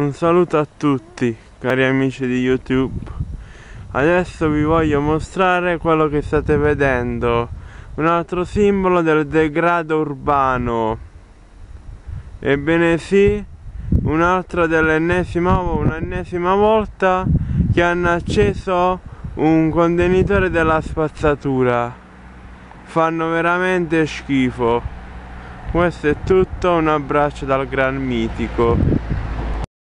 Un saluto a tutti cari amici di YouTube. Adesso vi voglio mostrare quello che state vedendo. Un altro simbolo del degrado urbano. Ebbene sì, un'altra dell'ennesima un'ennesima volta che hanno acceso un contenitore della spazzatura. Fanno veramente schifo. Questo è tutto, un abbraccio dal gran mitico.